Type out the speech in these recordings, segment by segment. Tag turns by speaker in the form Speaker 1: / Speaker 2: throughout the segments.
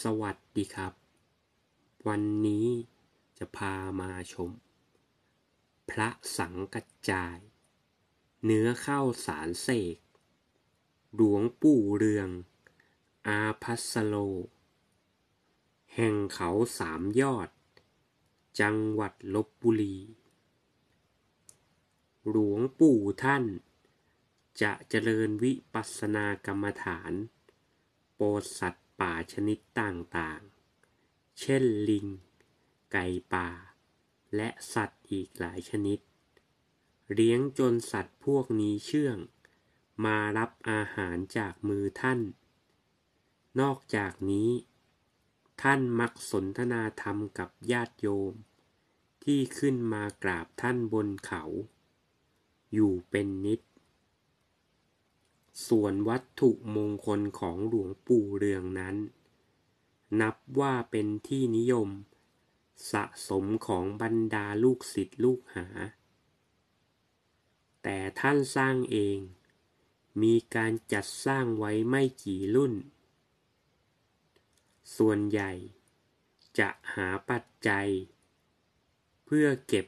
Speaker 1: สวัสดีครับ วันนี้จะพามาชม พระสังกัจจาย เนื้อเข้าสารเสก หลวงปู่เรือง อาพัสโล แห่งเขาสามยอด จังหวัดลบบุรี หลวงปู่ท่าน จะเจริญวิปัสสนากรรมฐาน โปรดสัตว ป่าชนิดต่างๆ เช่นลิง ไก่ป่า และสัตว์อีกหลายชนิด เลี้ยงจนสัตว์พวกนี้เชื่อง มารับอาหารจากมือท่าน นอกจากนี้ ท่านมักสนทนาธรรมกับญาติโยม ที่ขึ้นมากราบท่านบนเขา อยู่เป็นนิด ส่วนวัตถุมงคลของหลวงปู่เรืองนั้น นับว่าเป็นที่นิยม สะสมของบรรดาลูกศิษย์ลูกหา แต่ท่านสร้างเอง มีการจัดสร้างไว้ไม่กี่รุ่น ส่วนใหญ่จะหาปัจจัย เพื่อเก็บ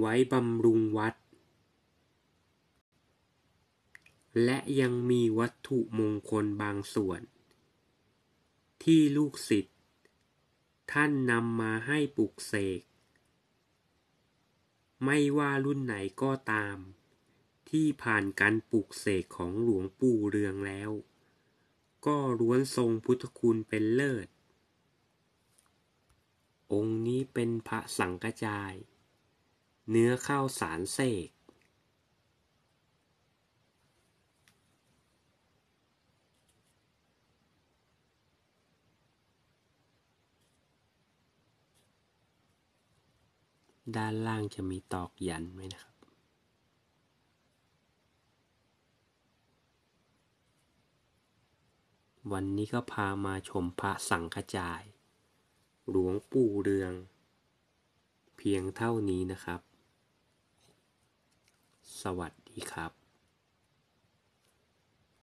Speaker 1: ไว้บำรุงวัด และยังมีวัตถุมงคลบางส่วน ที่ลูกศิษย์ ท่านนำมาให้ปลุกเสก ไม่ว่ารุ่นไหนก็ตาม ที่ผ่านการปลุกเสกของหลวงปู่เรืองแล้ว ก็ล้วนทรงพุทธคุณเป็นเลิศ องค์นี้เป็นพระสังกจาย เนื้อข้าวสารเสก ด้านล่างจะมีตอกยันไหมนะครับ วันนี้ก็พามาชมพระสังฆจาย หลวงปู่เรือง เพียงเท่านี้นะครับ สวัสดีครับ